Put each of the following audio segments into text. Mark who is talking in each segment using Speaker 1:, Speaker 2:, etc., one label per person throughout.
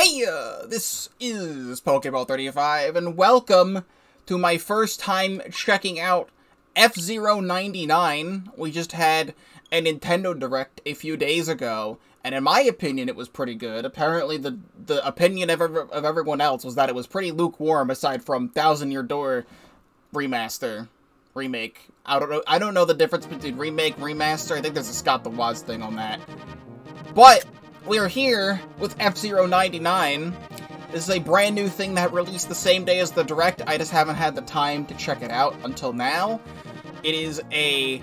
Speaker 1: Hey, uh, this is Pokeball35, and welcome to my first time checking out F-Zero 99. We just had a Nintendo Direct a few days ago, and in my opinion, it was pretty good. Apparently, the the opinion of, of everyone else was that it was pretty lukewarm, aside from Thousand Year Door remaster, remake. I don't know. I don't know the difference between remake, remaster. I think there's a Scott the Woz thing on that. But we are here with F-Zero 99. This is a brand new thing that released the same day as the Direct. I just haven't had the time to check it out until now. It is a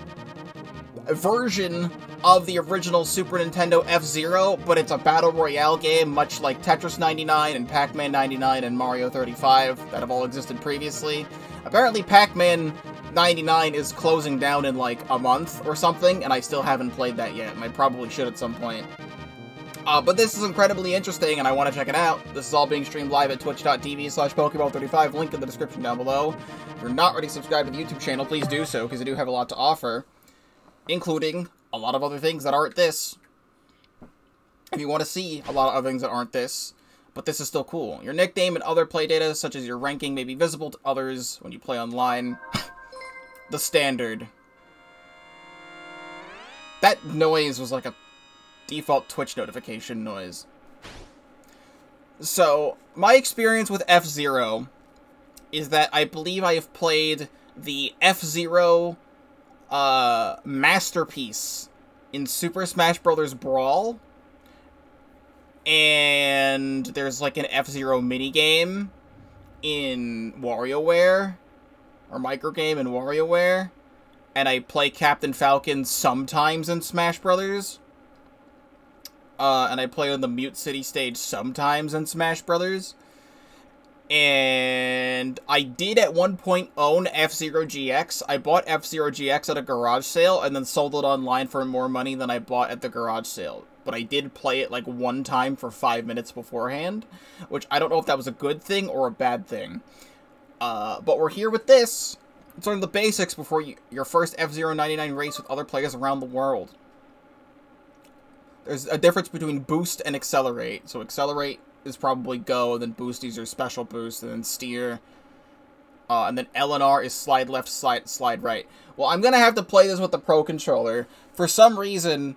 Speaker 1: version of the original Super Nintendo F-Zero, but it's a Battle Royale game, much like Tetris 99 and Pac-Man 99 and Mario 35 that have all existed previously. Apparently Pac-Man 99 is closing down in like a month or something, and I still haven't played that yet, and I probably should at some point. Uh, but this is incredibly interesting, and I want to check it out. This is all being streamed live at twitch.tv slash Pokeball35, link in the description down below. If you're not already subscribed to the YouTube channel, please do so, because I do have a lot to offer, including a lot of other things that aren't this. If you want to see a lot of other things that aren't this, but this is still cool. Your nickname and other play data, such as your ranking, may be visible to others when you play online. the standard. That noise was like a default Twitch notification noise. So, my experience with F-Zero is that I believe I have played the F-Zero uh, masterpiece in Super Smash Bros. Brawl. And there's like an F-Zero minigame in WarioWare. Or microgame in WarioWare. And I play Captain Falcon sometimes in Smash Brothers. Uh, and I play on the Mute City stage sometimes in Smash Brothers. And I did at one point own F-Zero GX. I bought F-Zero GX at a garage sale and then sold it online for more money than I bought at the garage sale. But I did play it like one time for five minutes beforehand, which I don't know if that was a good thing or a bad thing. Uh, but we're here with this. Let's learn the basics before you, your first F-Zero 99 race with other players around the world. There's a difference between boost and accelerate. So accelerate is probably go, and then boost is your special boost, and then steer. Uh, and then L and R is slide left, slide slide right. Well, I'm gonna have to play this with the Pro Controller. For some reason,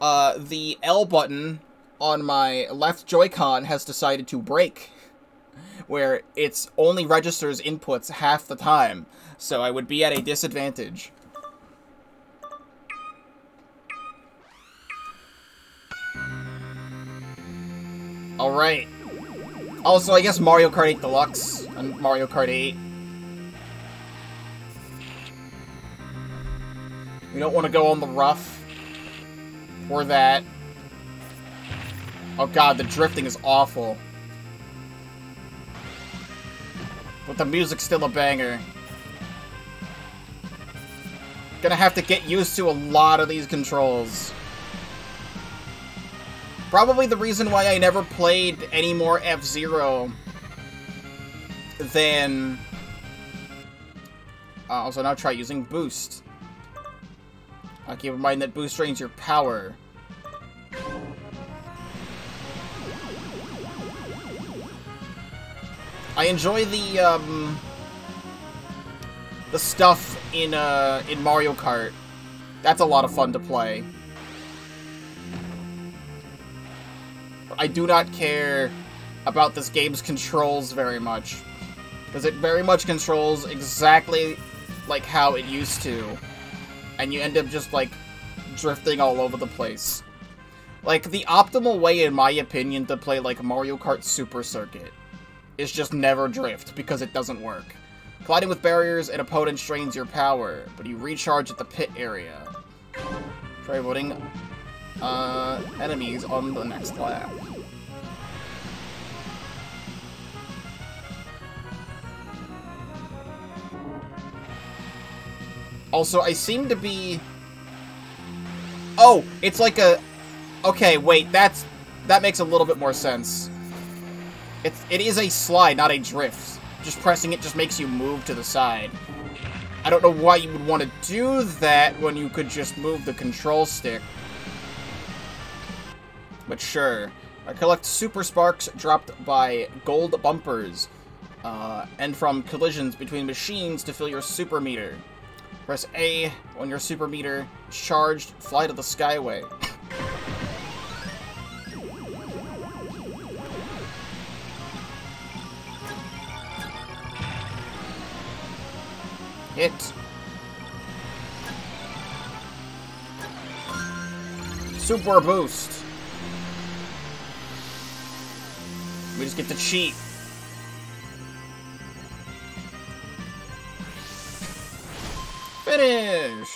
Speaker 1: uh, the L button on my left Joy-Con has decided to break, where it's only registers inputs half the time, so I would be at a disadvantage. Alright. Oh, also, I guess Mario Kart 8 Deluxe and Mario Kart 8. We don't want to go on the rough. Or that. Oh god, the drifting is awful. But the music's still a banger. Gonna have to get used to a lot of these controls. Probably the reason why I never played any more F-Zero than... Uh, also, now try using Boost. Uh, keep in mind that Boost drains your power. I enjoy the, um... The stuff in, uh, in Mario Kart. That's a lot of fun to play. I do not care about this game's controls very much. Because it very much controls exactly like how it used to. And you end up just, like, drifting all over the place. Like, the optimal way, in my opinion, to play, like, Mario Kart Super Circuit is just never drift, because it doesn't work. Colliding with barriers and opponents strains your power, but you recharge at the pit area. Try avoiding uh, enemies on the next lap. Also, I seem to be... Oh, it's like a... Okay, wait, that's... That makes a little bit more sense. It's, it is a slide, not a drift. Just pressing it just makes you move to the side. I don't know why you would want to do that when you could just move the control stick. But sure. I collect super sparks dropped by gold bumpers, uh, and from collisions between machines to fill your super meter. Press A when your super meter is charged, fly to the skyway. Hit. Super boost. We just get to cheat. Finish!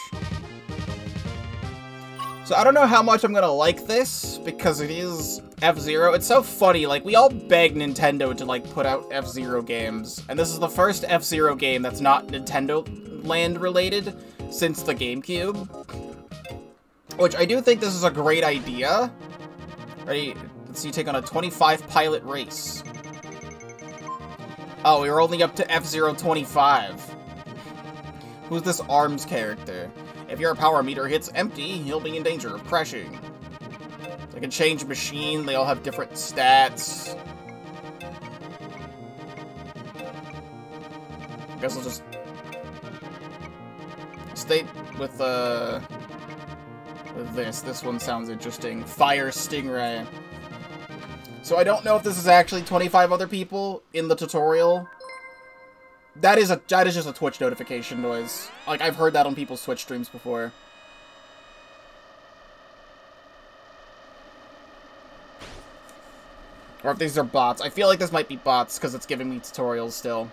Speaker 1: So I don't know how much I'm gonna like this, because it is F-Zero. It's so funny, like, we all beg Nintendo to, like, put out F-Zero games. And this is the first F-Zero game that's not Nintendo Land related since the GameCube. Which I do think this is a great idea. Ready? Let's see, take on a 25 pilot race. Oh, we are only up to F-Zero 25. Who's this ARMS character? If your power meter hits empty, you'll be in danger of crashing. I can change machine, they all have different stats. I guess I'll just stay with, uh, with this. This one sounds interesting. Fire Stingray. So I don't know if this is actually 25 other people in the tutorial. That is a that is just a Twitch notification noise. Like I've heard that on people's Twitch streams before. Or if these are bots. I feel like this might be bots because it's giving me tutorials still.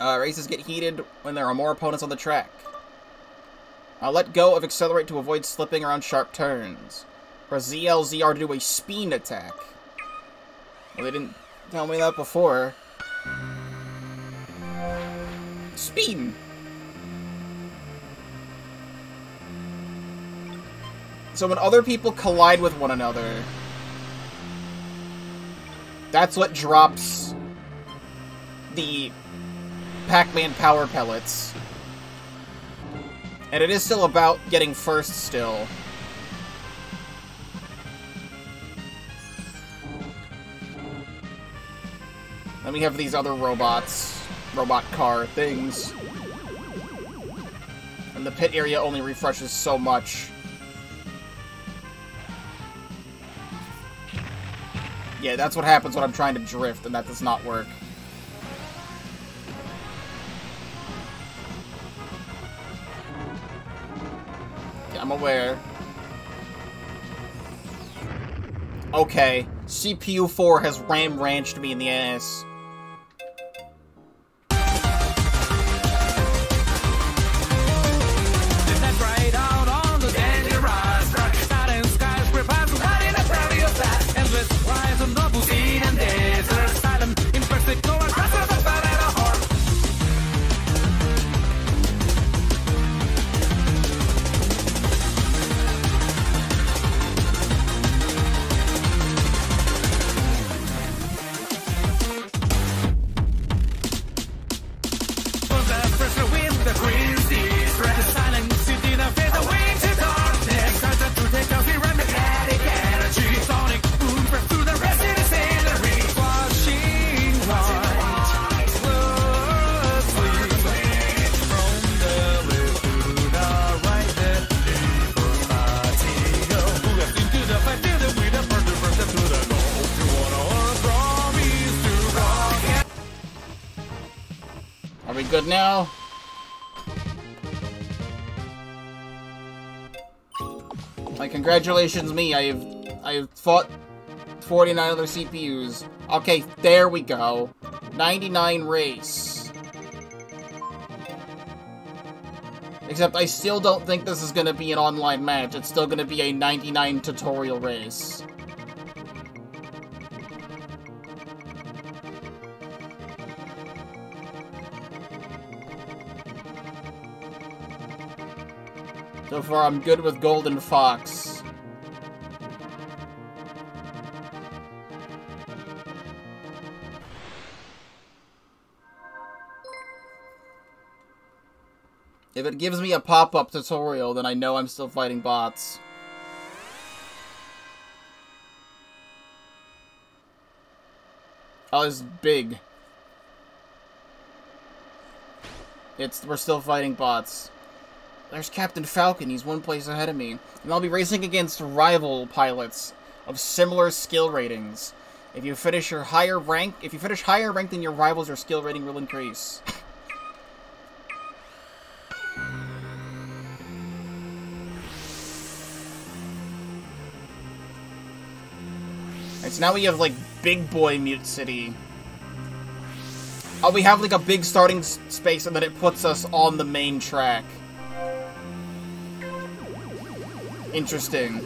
Speaker 1: Uh, races get heated when there are more opponents on the track. I'll let go of accelerate to avoid slipping around sharp turns. Press ZLZR to do a spin attack. Well, they didn't tell me that before. Spin! So when other people collide with one another, that's what drops the Pac-Man power pellets. And it is still about getting first still. Then we have these other robots, robot car things. And the pit area only refreshes so much. Yeah, that's what happens when I'm trying to drift, and that does not work. Yeah, I'm aware. Okay, CPU 4 has ram ranched me in the ass. Congratulations me, I've, I've fought 49 other CPUs. Okay, there we go. 99 race. Except I still don't think this is gonna be an online match. It's still gonna be a 99 tutorial race. So far, I'm good with Golden Fox. If it gives me a pop-up tutorial, then I know I'm still fighting bots. Oh, it's big. It's we're still fighting bots. There's Captain Falcon. He's one place ahead of me, and I'll be racing against rival pilots of similar skill ratings. If you finish your higher rank, if you finish higher rank than your rivals, your skill rating will increase. So now we have, like, Big Boy Mute City. Oh, we have, like, a big starting space, and then it puts us on the main track. Interesting.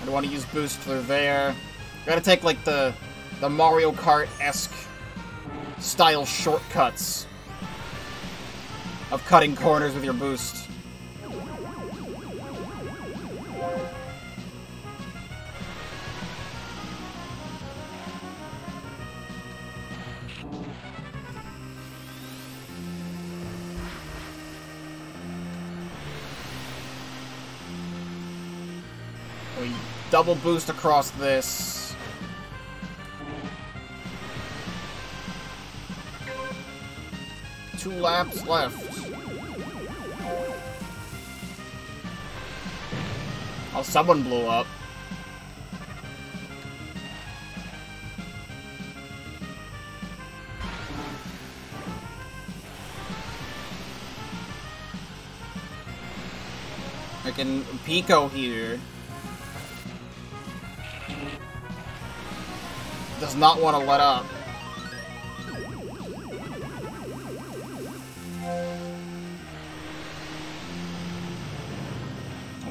Speaker 1: I don't want to use boost through there. Gotta take, like, the, the Mario Kart-esque style shortcuts of cutting corners with your boost. We double boost across this. Laps left. Oh, someone blew up. Freaking Pico here. Does not want to let up.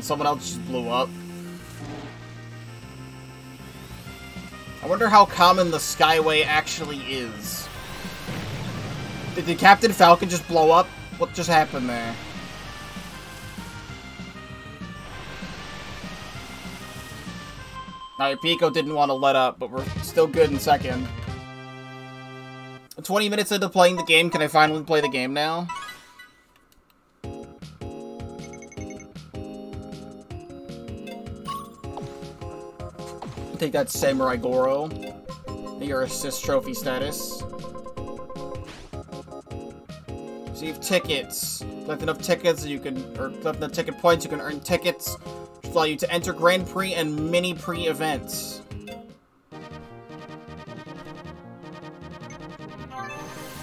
Speaker 1: Someone else just blew up. I wonder how common the Skyway actually is. Did, did Captain Falcon just blow up? What just happened there? Alright, Pico didn't want to let up, but we're still good in second. 20 minutes into playing the game, can I finally play the game now? Take that Samurai Goroh. Your assist trophy status. Receive tickets. Collect enough tickets you can, or collect enough ticket points, you can earn tickets, which allow you to enter Grand Prix and Mini Prix events.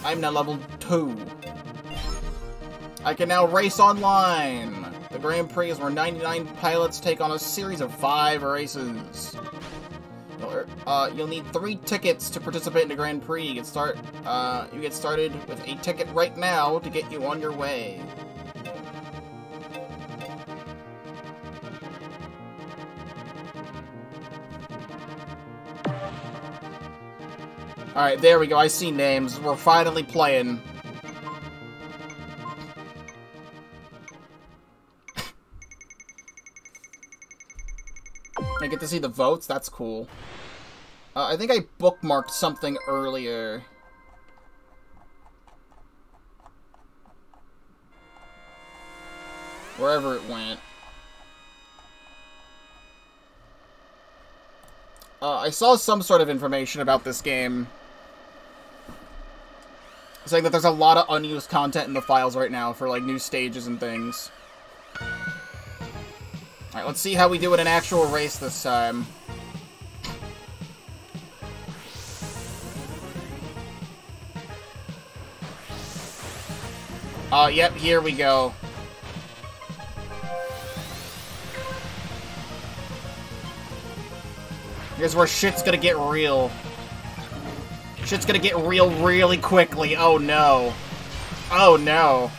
Speaker 1: I'm now level 2. I can now race online! The Grand Prix is where 99 pilots take on a series of 5 races. Uh, you'll need three tickets to participate in the Grand Prix. You get start. Uh, you get started with a ticket right now to get you on your way. Alright, there we go. I see names. We're finally playing. I get to see the votes? That's cool. Uh, I think I bookmarked something earlier. Wherever it went. Uh, I saw some sort of information about this game. Saying that there's a lot of unused content in the files right now for, like, new stages and things. Alright, let's see how we do in an actual race this time. Oh, yep, here we go. Here's where shit's gonna get real. Shit's gonna get real really quickly. Oh no. Oh no.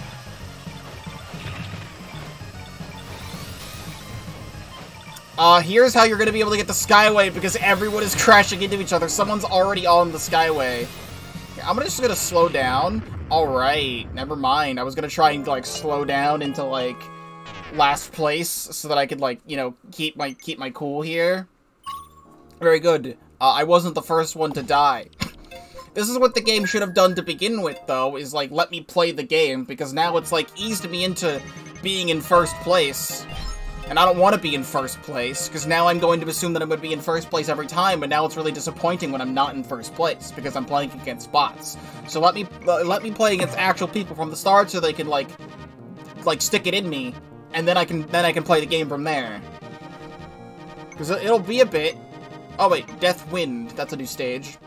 Speaker 1: Uh, here's how you're gonna be able to get the Skyway because everyone is crashing into each other. Someone's already on the Skyway. I'm just gonna slow down. Alright, never mind. I was gonna try and, like, slow down into, like, last place so that I could, like, you know, keep my keep my cool here. Very good. Uh, I wasn't the first one to die. This is what the game should have done to begin with, though, is, like, let me play the game, because now it's, like, eased me into being in first place. And I don't want to be in first place, because now I'm going to assume that I'm going to be in first place every time, but now it's really disappointing when I'm not in first place, because I'm playing against bots. So let me uh, let me play against actual people from the start so they can, like, like, stick it in me, and then I can then I can play the game from there. Because it'll be a bit... Oh wait, Death Wind, that's a new stage.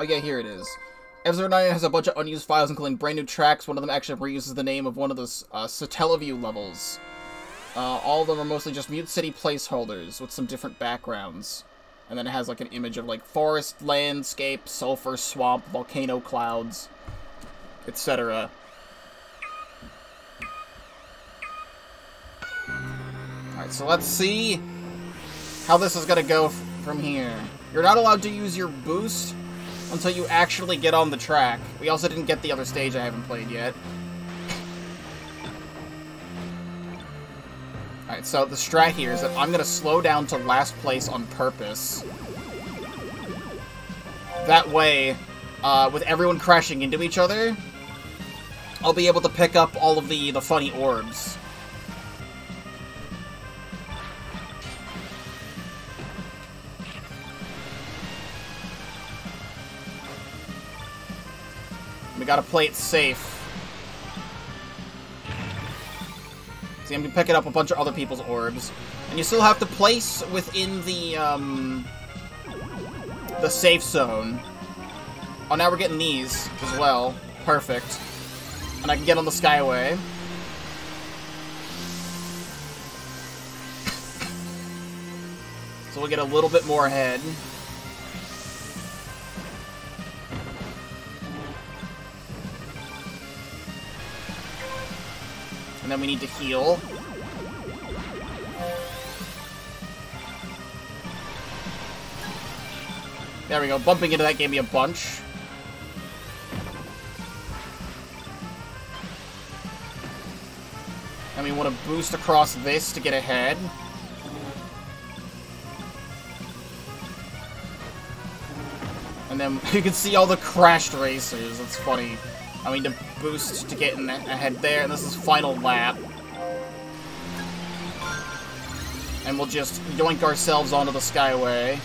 Speaker 1: Oh yeah, here it is. F-Zero 9 has a bunch of unused files, including brand new tracks. One of them actually reuses the name of one of the uh, Satellaview levels. Uh, all of them are mostly just Mute City placeholders with some different backgrounds. And then it has like an image of like forest, landscape, sulfur, swamp, volcano clouds, etc. Alright, so let's see how this is gonna go from here. You're not allowed to use your boost until you actually get on the track. We also didn't get the other stage I haven't played yet. Alright, so the strat here is that I'm gonna slow down to last place on purpose. That way, uh, with everyone crashing into each other, I'll be able to pick up all of the, the funny orbs. We gotta play it safe. See, I'm gonna picking up a bunch of other people's orbs. And you still have to place within the, um... The safe zone. Oh, now we're getting these as well. Perfect. And I can get on the Skyway. so we'll get a little bit more ahead. Then we need to heal. There we go. Bumping into that gave me a bunch. And we want to boost across this to get ahead. And then you can see all the crashed racers. That's funny. I mean, to boost to get in ahead there, and this is final lap. And we'll just yoink ourselves onto the Skyway.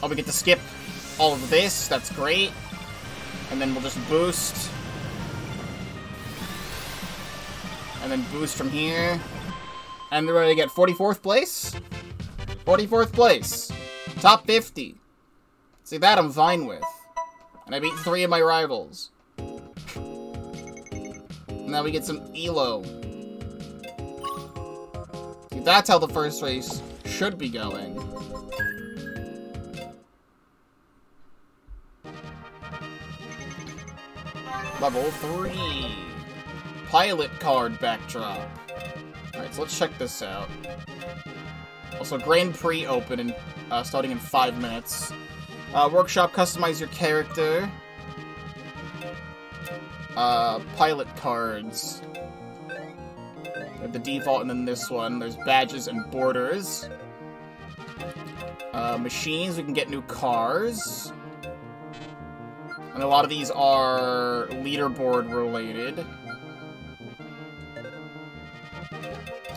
Speaker 1: Oh, we get to skip all of this. That's great. And then we'll just boost. And then boost from here. And we're ready to get 44th place? 44th place. Top 50. See, that I'm fine with. And I beat three of my rivals. Now we get some Elo. See, that's how the first race should be going. Level 3. Pilot card backdrop. Alright, so let's check this out. Also, Grand Prix open in uh, starting in five minutes. Uh, workshop, customize your character. Uh, pilot cards. The default, and then this one. There's badges and borders. Uh, machines, we can get new cars. And a lot of these are leaderboard related.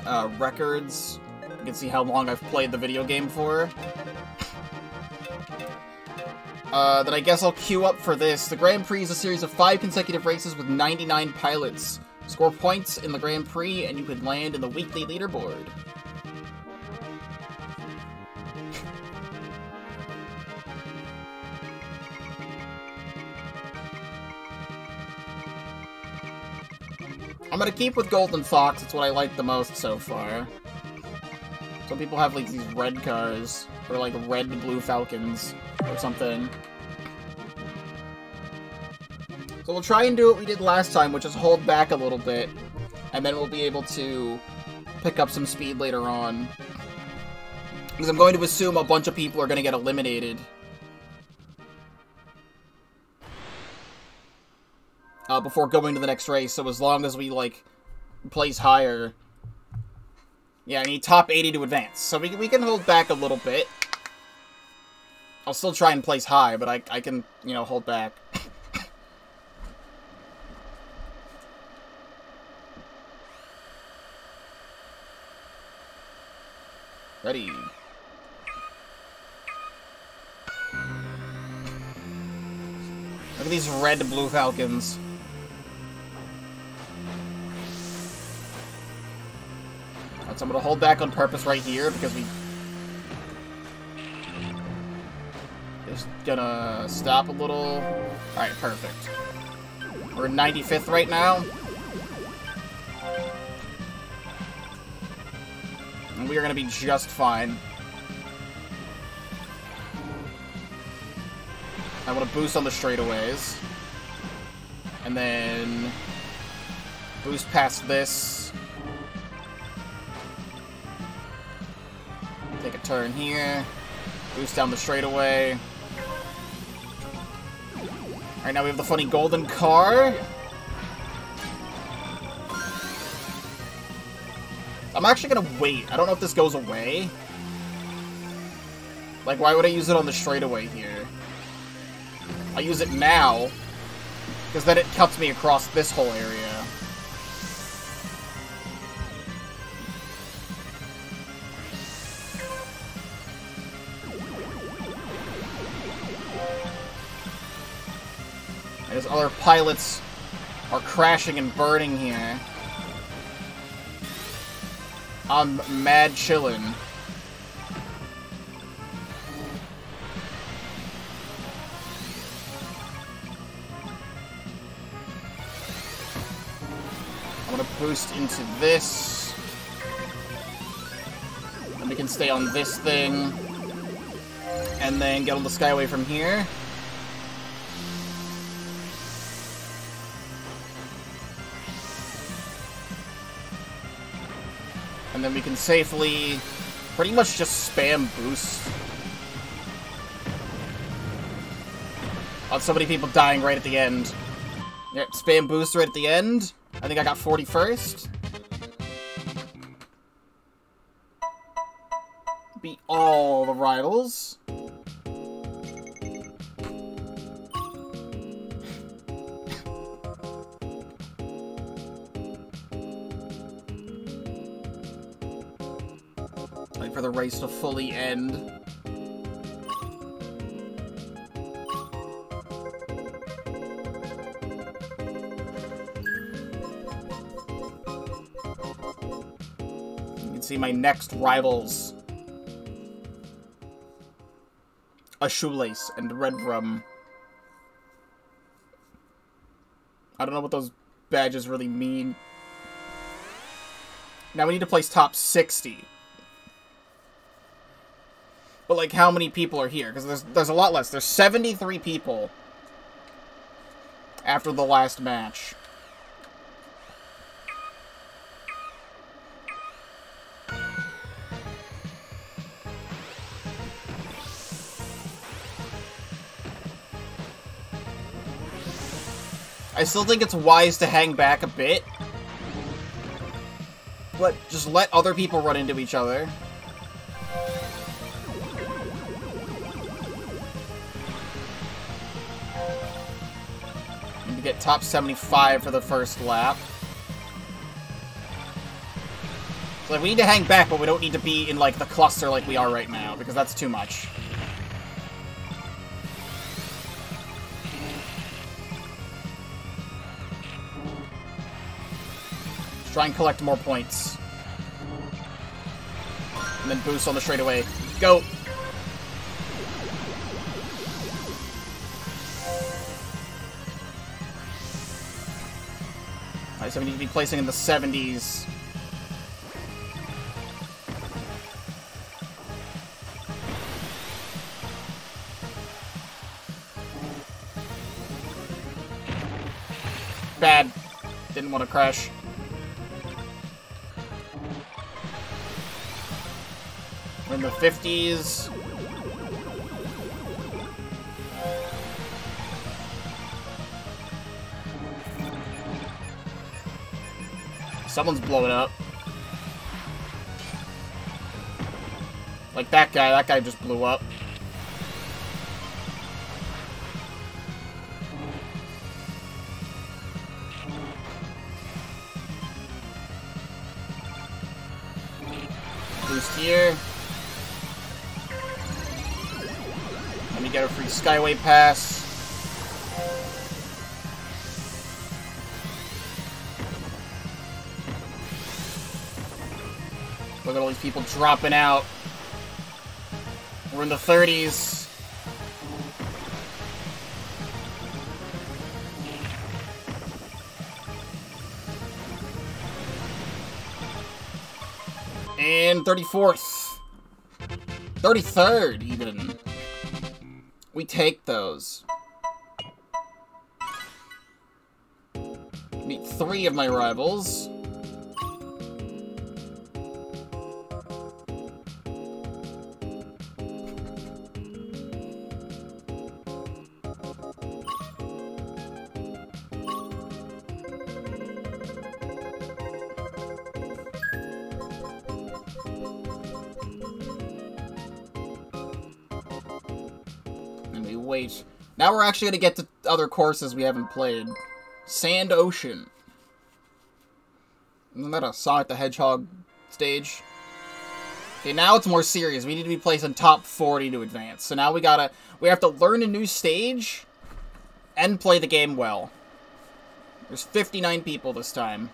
Speaker 1: Uh, records. You can see how long I've played the video game for. Uh, then I guess I'll queue up for this. The Grand Prix is a series of five consecutive races with 99 pilots. Score points in the Grand Prix, and you can land in the weekly leaderboard. I'm gonna keep with Golden Fox, it's what I like the most so far. Some people have like these red cars, or like red blue falcons, or something. So we'll try and do what we did last time, which is hold back a little bit, and then we'll be able to pick up some speed later on. Because I'm going to assume a bunch of people are going to get eliminated. uh, before going to the next race. So as long as we like place higher, yeah, I need top 80 to advance. So we we can hold back a little bit. I'll still try and place high, but I I can you know hold back. Ready. Look at these red blue falcons. So I'm gonna hold back on purpose right here because we just gonna stop a little. Alright, perfect. We're 95th right now. And we are gonna be just fine. I want to boost on the straightaways. And then boost past this. Take a turn here. Boost down the straightaway. Alright, now we have the funny golden car. I'm actually gonna wait. I don't know if this goes away. Like, why would I use it on the straightaway here? I use it now, because then it cuts me across this whole area. Pilots are crashing and burning here. I'm mad chillin'. I'm gonna boost into this. And we can stay on this thing. And then get on the Skyway from here. And then we can safely pretty much just spam boost. On so many people dying right at the end. Yep, spam boost right at the end. I think I got 41st. Beat all the rivals. Race to fully end. You can see my next rivals. A shoelace and red rum. I don't know what those badges really mean. Now we need to place top 60. But like, how many people are here? Because there's there's a lot less. There's 73 people after the last match. I still think it's wise to hang back a bit. But just let other people run into each other. Get top 75 for the first lap. So like, we need to hang back, but we don't need to be in like the cluster like we are right now, because that's too much. Let's try and collect more points. And then boost on the straightaway. Go! So we need to be placing in the 70s. Bad. Didn't want to crash. We're in the 50s. Someone's blowing up. Like that guy, that guy just blew up. Boost here. Let me get a free Skyway Pass. Look at all these people dropping out. We're in the 30s. And 34th. 33rd, even. We take those. Meet three of my rivals. Now we're actually going to get to other courses we haven't played. Sand Ocean. Isn't that a Sonic the Hedgehog stage? Okay, now it's more serious. We need to be placed in top 40 to advance. So now we gotta... We have to learn a new stage and play the game well. There's 59 people this time.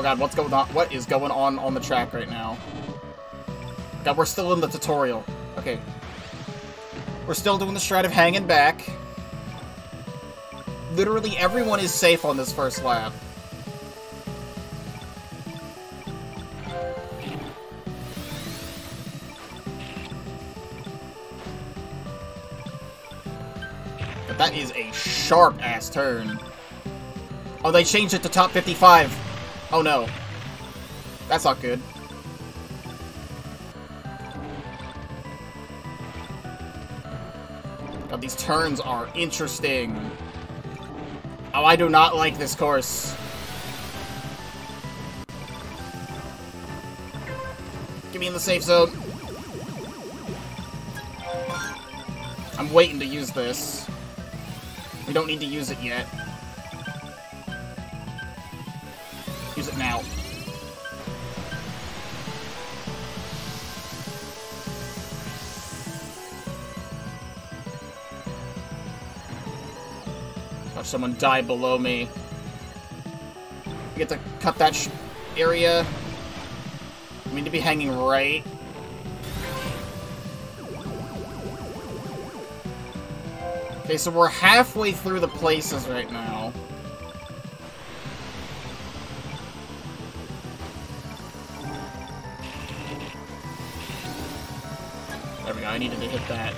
Speaker 1: Oh god, what's going on? What is going on on the track right now? God, we're still in the tutorial. Okay. We're still doing the shred of hanging back. Literally everyone is safe on this first lap. But that is a sharp-ass turn. Oh, they changed it to top 55. Oh no. That's not good. God, these turns are interesting. Oh, I do not like this course. Get me in the safe zone. I'm waiting to use this. We don't need to use it yet. Someone die below me. I get to cut that area. I mean to be hanging right. Okay, so we're halfway through the places right now. There we go, I needed to hit that.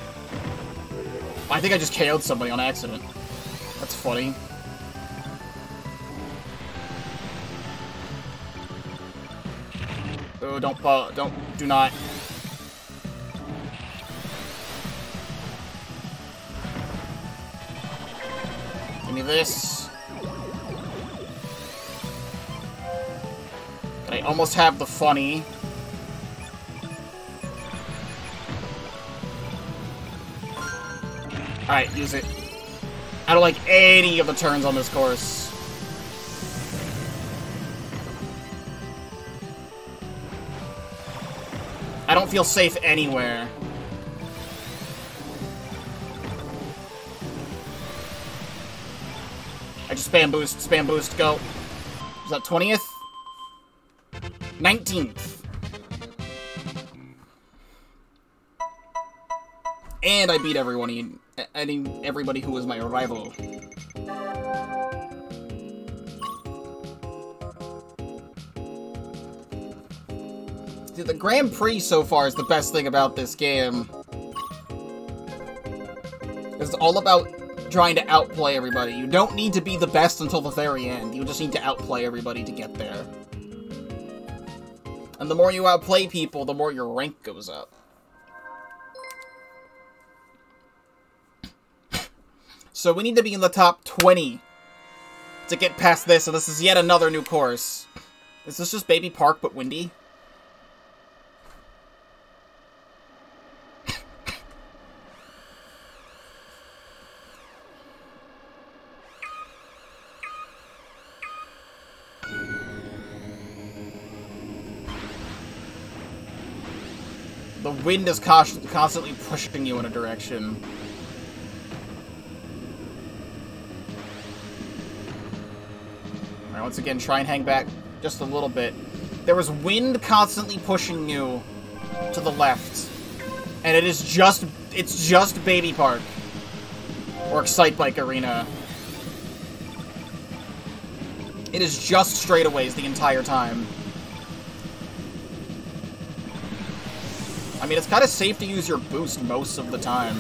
Speaker 1: I think I just KO'd somebody on accident. Funny. Oh, don't, uh, don't, do not. Give me this. I almost have the funny. Alright, use it. I don't like any of the turns on this course. I don't feel safe anywhere. I just spam boost, spam boost, go. Is that 20th? 19th. And I beat everyone, any, everybody who was my rival. The Grand Prix so far is the best thing about this game. It's all about trying to outplay everybody. You don't need to be the best until the very end. You just need to outplay everybody to get there. And the more you outplay people, the more your rank goes up. So we need to be in the top 20 to get past this, and this is yet another new course. Is this just Baby Park but windy? The wind is constantly pushing you in a direction. Once again, try and hang back just a little bit. There was wind constantly pushing you to the left. And it is just, it's just Baby Park. Or Excitebike Arena. It is just straightaways the entire time. I mean, it's kind of safe to use your boost most of the time.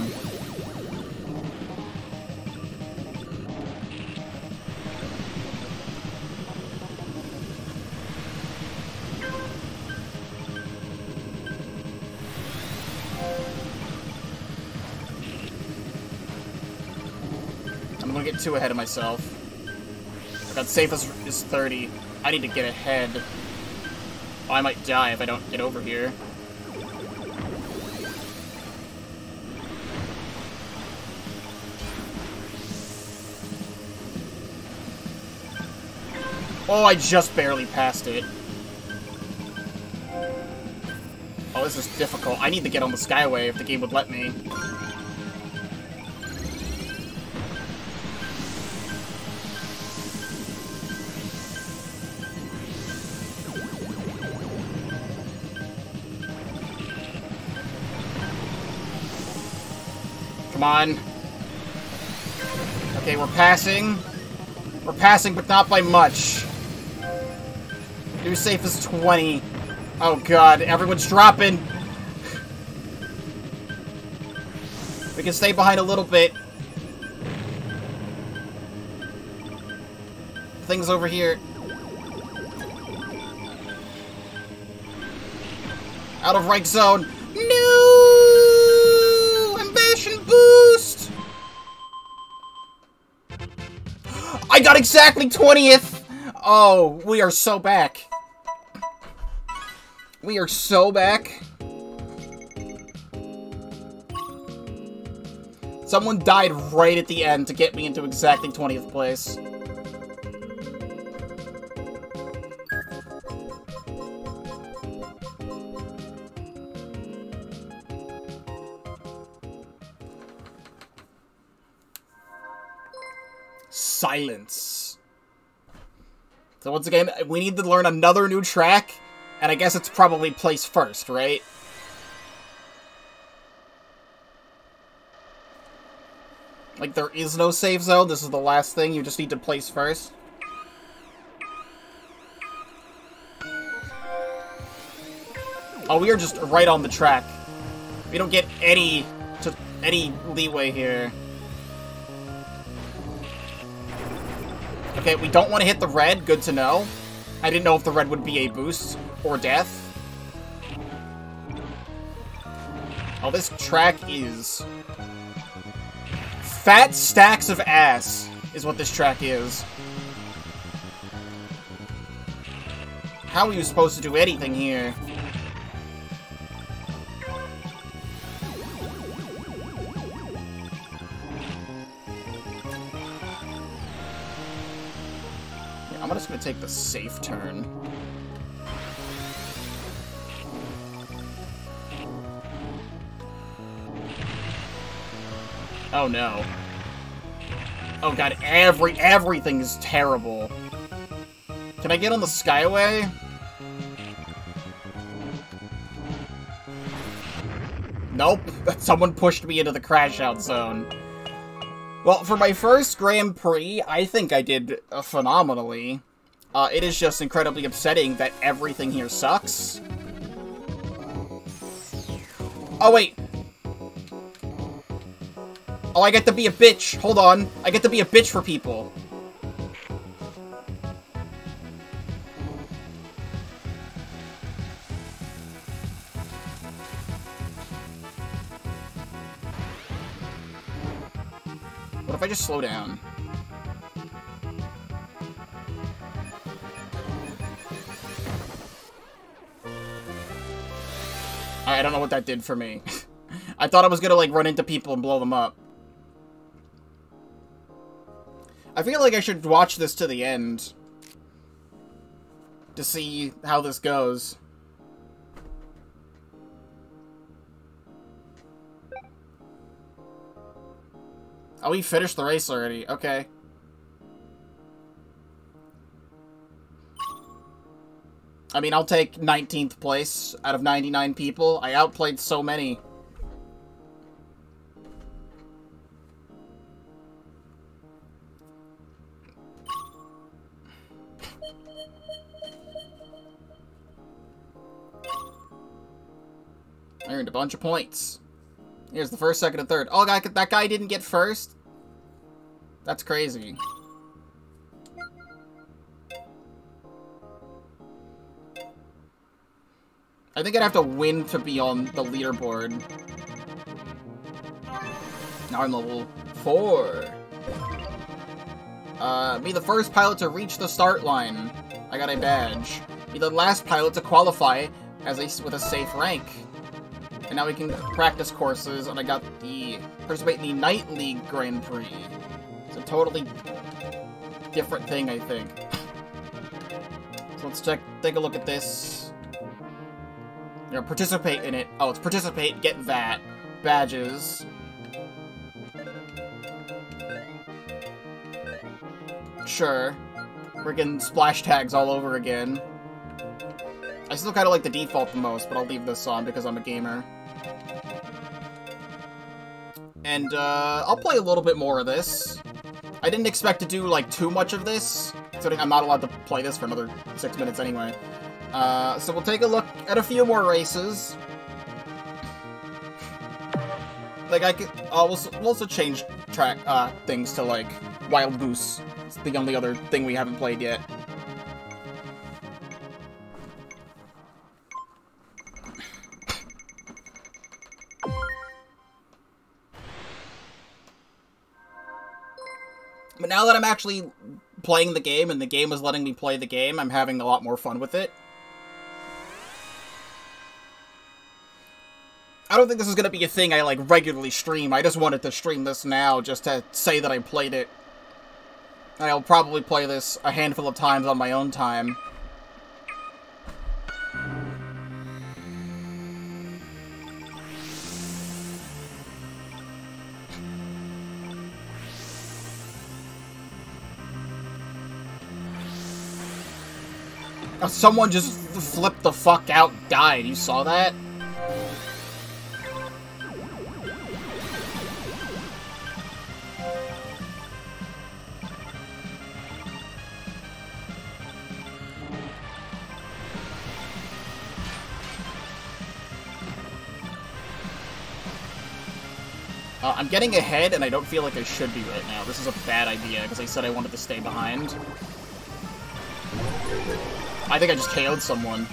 Speaker 1: Too ahead of myself. I got safe as is 30. I need to get ahead. Oh, I might die if I don't get over here. Oh, I just barely passed it. Oh, this is difficult. I need to get on the Skyway if the game would let me. Come on. Okay, we're passing. We're passing, but not by much. New safe is 20. Oh god, everyone's dropping. We can stay behind a little bit. Things over here. Out of right zone. I got exactly 20th! Oh, we are so back. We are so back. Someone died right at the end to get me into exactly 20th place. Silence. So once again, we need to learn another new track and I guess it's probably place first, right? Like, there is no save zone. This is the last thing. You just need to place first. Oh, we are just right on the track. We don't get any to any leeway here. Okay, we don't want to hit the red. Good to know. I didn't know if the red would be a boost or death. Oh, this track is... Fat stacks of ass is what this track is. How are you supposed to do anything here? Take the safe turn. Oh no. Oh god, every everything is terrible. Can I get on the Skyway? Nope. Someone pushed me into the crash out zone. Well, for my first Grand Prix, I think I did phenomenally. Uh, it is just incredibly upsetting that everything here sucks. Oh, wait. Oh, I get to be a bitch. Hold on. I get to be a bitch for people. What if I just slow down? I don't know what that did for me. I thought I was gonna, like, run into people and blow them up. I feel like I should watch this to the end. To see how this goes. Oh, we finished the race already. Okay. I mean, I'll take 19th place out of 99 people. I outplayed so many. I earned a bunch of points. Here's the first, second, and third. Oh, that, guy didn't get first? That's crazy. I think I'd have to win to be on the leaderboard. Now I'm level 4. Uh, be the first pilot to reach the start line. I got a badge. Be the last pilot to qualify as a, with a safe rank. And now we can practice courses, and I got the participate in the Knight League Grand Prix. It's a totally different thing, I think. So let's check, take a look at this. You know, participate in it. Oh, it's participate, get that. Badges. Sure. Freaking splash tags all over again. I still kind of like the default the most, but I'll leave this on because I'm a gamer. And, uh, I'll play a little bit more of this. I didn't expect to do, like, too much of this, considering I'm not allowed to play this for another six minutes anyway. Uh, so we'll take a look at a few more races. Like, I could, uh, we'll, we'll also change track, uh, things to, like, Wild Goose. It's the only other thing we haven't played yet. But now that I'm actually playing the game and the game is letting me play the game, I'm having a lot more fun with it. I don't think this is going to be a thing I, like, regularly stream. I just wanted to stream this now just to say that I played it. I'll probably play this a handful of times on my own time. Uh, someone just flipped the fuck out died. You saw that? I'm getting ahead, and I don't feel like I should be right now. This is a bad idea, because I said I wanted to stay behind. I think I just KO'd someone.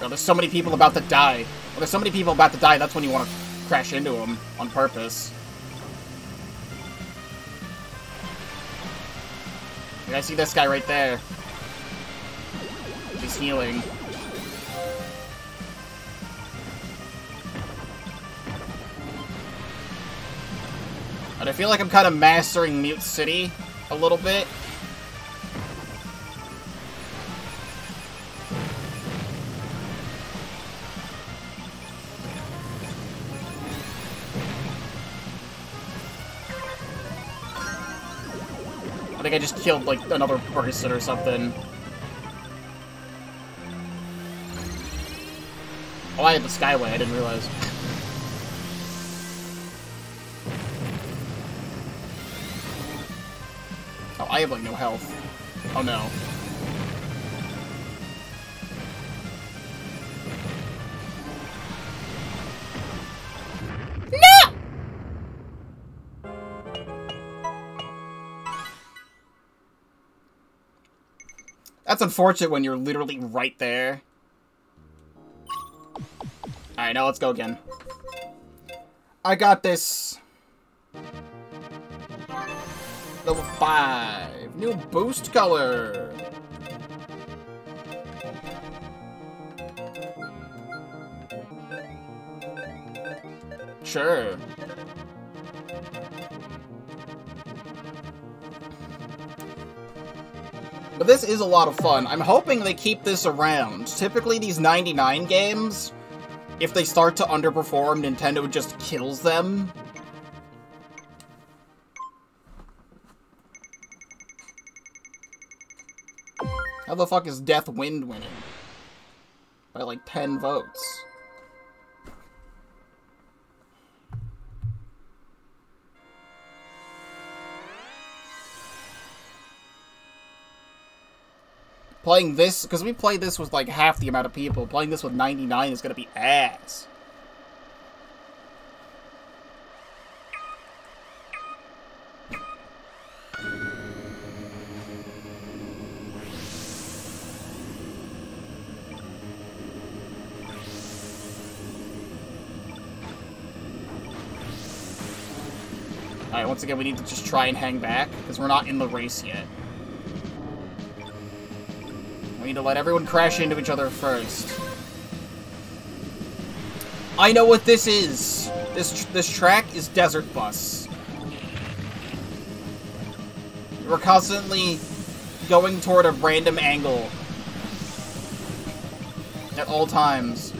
Speaker 1: Oh, there's so many people about to die. When there's so many people about to die, that's when you want to crash into them on purpose. I see this guy right there. He's healing. But I feel like I'm kind of mastering Mute City a little bit. Just killed, like, another person or something. Oh, I had the Skyway, I didn't realize. Oh, I have like no health. Oh no. Unfortunate when you're literally right there. Alright, now let's go again. I got this. Level 5. New boost color. Sure. But this is a lot of fun. I'm hoping they keep this around. Typically, these 99 games, if they start to underperform, Nintendo just kills them. How the fuck is Death Wind winning? By like 10 votes. Playing this, because we played this with like half the amount of people, playing this with 99 is going to be ass. Alright, once again, we need to just try and hang back, because we're not in the race yet. We need to let everyone crash into each other first. I know what this is! This, this track is Desert Bus. We're constantly going toward a random angle. At all times.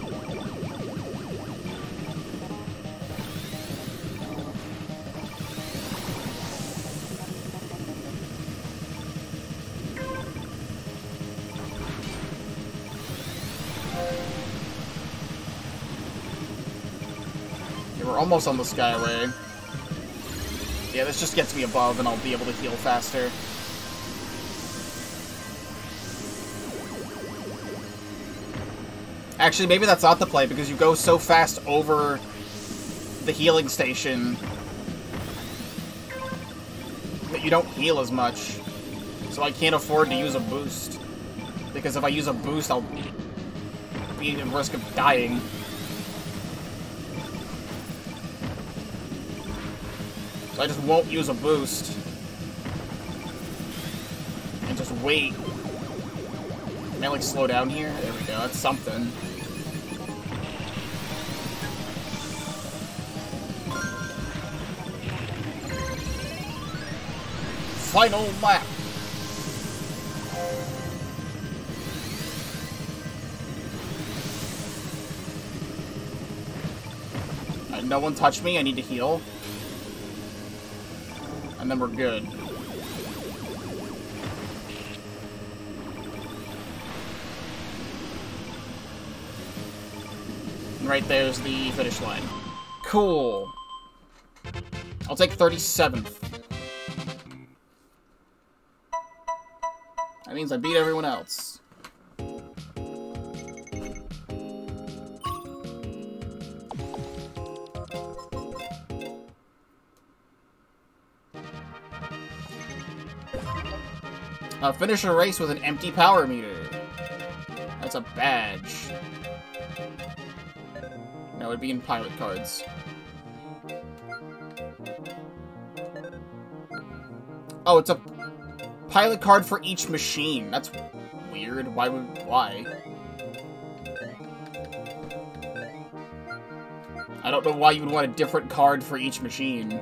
Speaker 1: Almost on the Skyway. Yeah, this just gets me above and I'll be able to heal faster. Actually, maybe that's not the play, because you go so fast over the healing station that you don't heal as much. So I can't afford to use a boost. Because if I use a boost, I'll be at risk of dying. I just won't use a boost. And just wait. Can I, like, slow down here? There we go, that's something. Final lap! no one touched me, I need to heal then we're good. And right there's the finish line. Cool. I'll take 37th. That means I beat everyone else. Uh, finish a race with an empty power meter. That's a badge. No, it'd be in pilot cards. Oh, it's a pilot card for each machine. That's weird. Why would... why? I don't know why you would want a different card for each machine.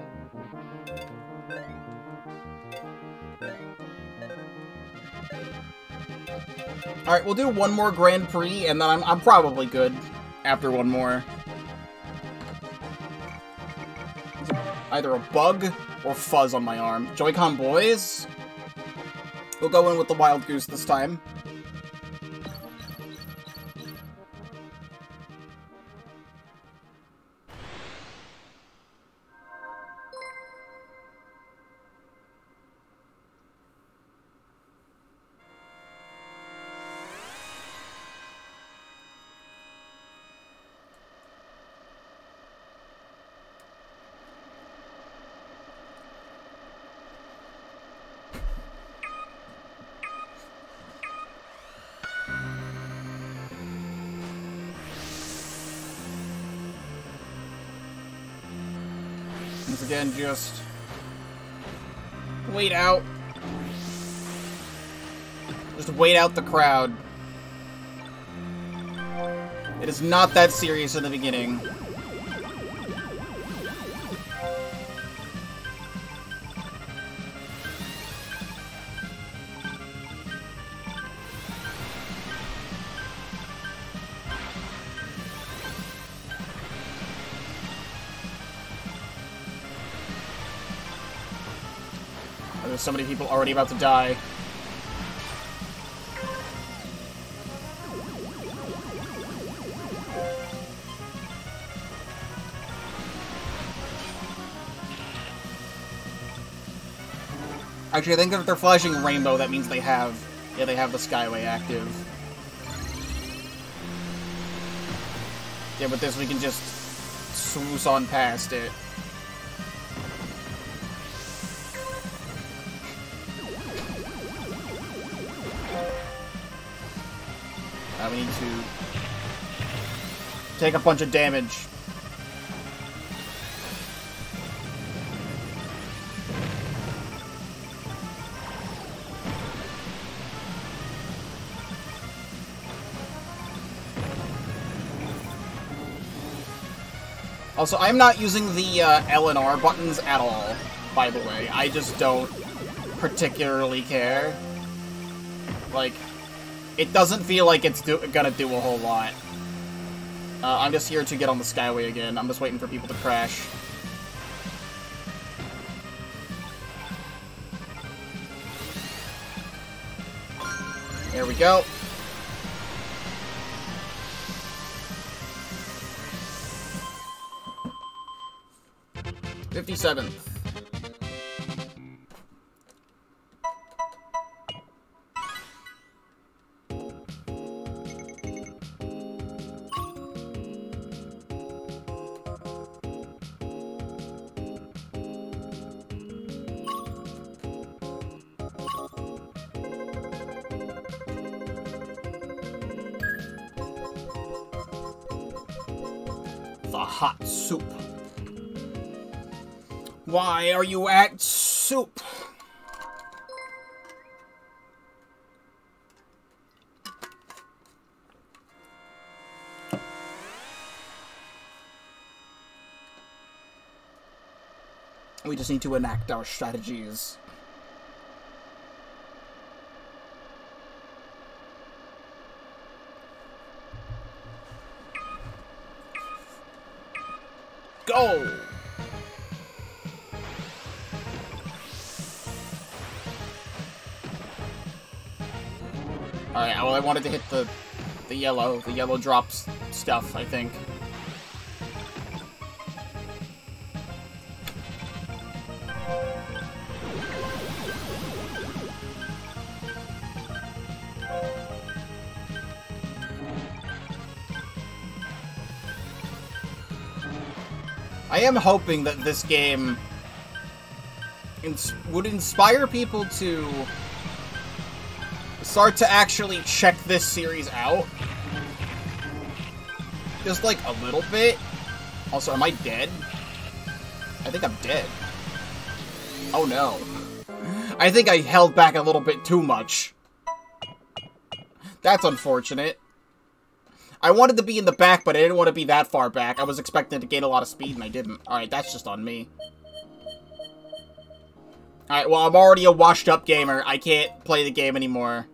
Speaker 1: Alright, we'll do one more Grand Prix, and then I'm, I'm probably good after one more. Either a bug or fuzz on my arm. Joy-Con boys? We'll go in with the Wild Goose this time. Again, just wait out. Just wait out the crowd. It is not that serious in the beginning. People already about to die. Actually, I think if they're flashing rainbow, that means they have, yeah, they have the Skyway active. Yeah, but this we can just swoosh on past it. Take a bunch of damage. Also, I'm not using the uh, L and R buttons at all, by the way. I just don't particularly care. Like, it doesn't feel like it's do gonna do a whole lot. Uh, I'm just here to get on the Skyway again. I'm just waiting for people to crash. There we go. Fifty-seventh. The hot soup. Why are you at soup? We just need to enact our strategies. Go! Alright, well I wanted to hit the the yellow, the yellow drops stuff, I think. Am hoping that this game ins would inspire people to start to actually check this series out. Just like a little bit. Also, am I dead? I think I'm dead. Oh no. I think I held back a little bit too much. That's unfortunate. I wanted to be in the back, but I didn't want to be that far back. I was expecting to gain a lot of speed, and I didn't. Alright, that's just on me. Alright, well, I'm already a washed-up gamer. I can't play the game anymore.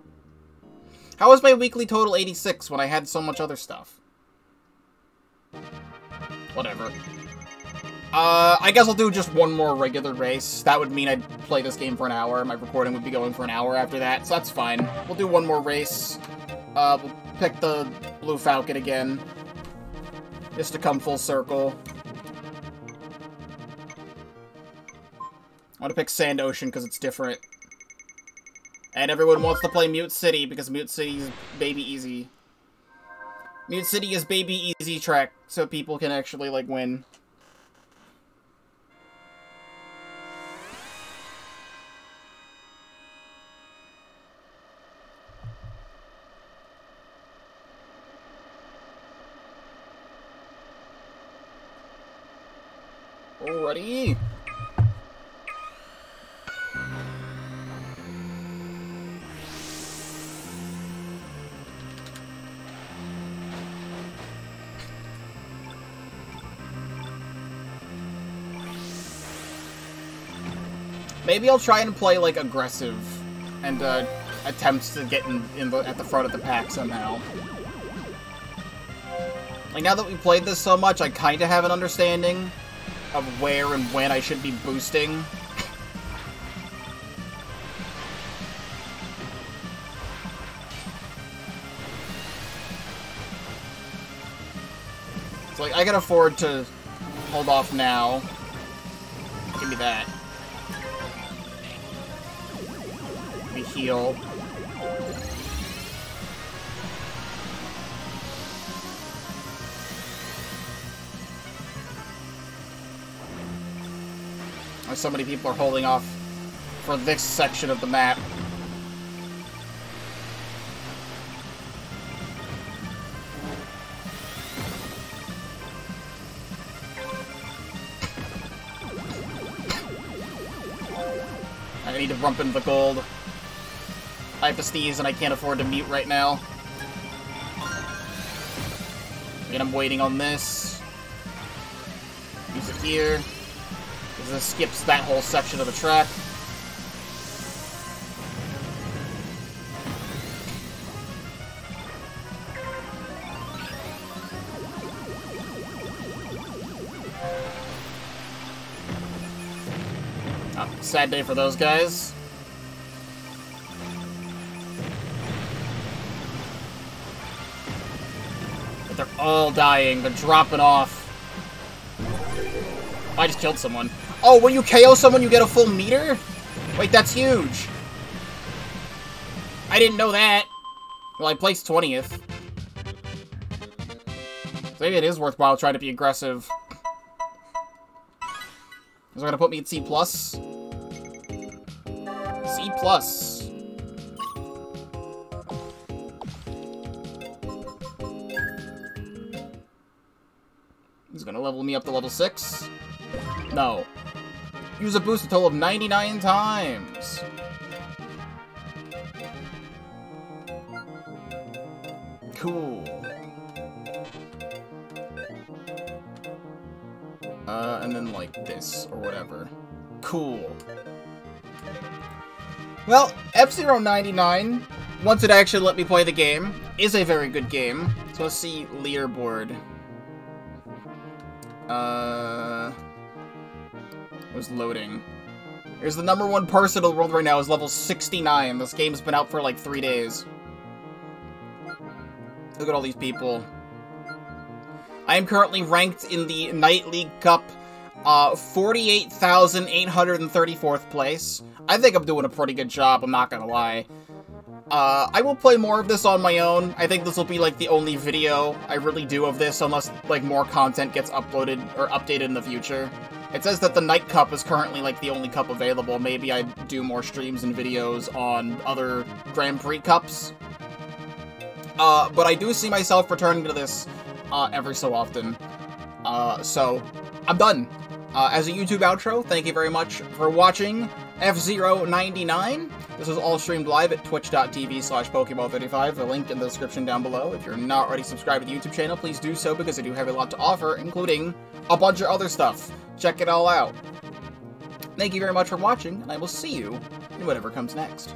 Speaker 1: How was my weekly total 86 when I had so much other stuff? Whatever. Uh, I guess I'll do just one more regular race. That would mean I'd play this game for an hour. My recording would be going for an hour after that, so that's fine. We'll do one more race. Uh, we'll pick the Blue Falcon again. Just to come full circle. I want to pick Sand Ocean because it's different. And everyone wants to play Mute City because Mute City is baby easy. Mute City is baby easy track, so people can actually, like, win. Maybe I'll try and play, like, aggressive and, uh, attempts to get in, in the, at the front of the pack somehow. Like, now that we played this so much, I kind of have an understanding of where and when I should be boosting. So, like, I can afford to hold off now. Give me that. Heal. so many people are holding off for this section of the map. I need to rump in the gold. I have to sneeze and I can't afford to mute right now. And I'm waiting on this. Use it here. This skips that whole section of the track. Oh, sad day for those guys. All dying. They're dropping off. I just killed someone. Oh, when you KO someone, you get a full meter? Wait, that's huge. I didn't know that. Well, I placed 20th. maybe it is worthwhile trying to be aggressive. Is it gonna put me at C+. plus? C+. plus. He's gonna level me up to level 6. No. Use a boost a total of 99 times. Cool. Uh, and then like this, or whatever. Cool. Well, F-Zero 99, once it actually let me play the game, is a very good game. So let's see leaderboard. Uh was loading. Here's the number one person in the world right now is level 69. This game's been out for like three days. Look at all these people. I am currently ranked in the Knight League Cup, uh, 48,834th place. I think I'm doing a pretty good job, I'm not gonna lie. Uh, I will play more of this on my own. I think this will be, like, the only video I really do of this, unless, like, more content gets uploaded or updated in the future. It says that the Knight Cup is currently, like, the only cup available. Maybe I do more streams and videos on other Grand Prix Cups. Uh, but I do see myself returning to this, uh, every so often. Uh, so, I'm done. Uh, as a YouTube outro, thank you very much for watching F-Zero 99. This is all streamed live at twitch.tv slash Pokeball35, the link in the description down below. If you're not already subscribed to the YouTube channel, please do so because I do have a lot to offer, including a bunch of other stuff. Check it all out. Thank you very much for watching, and I will see you in whatever comes next.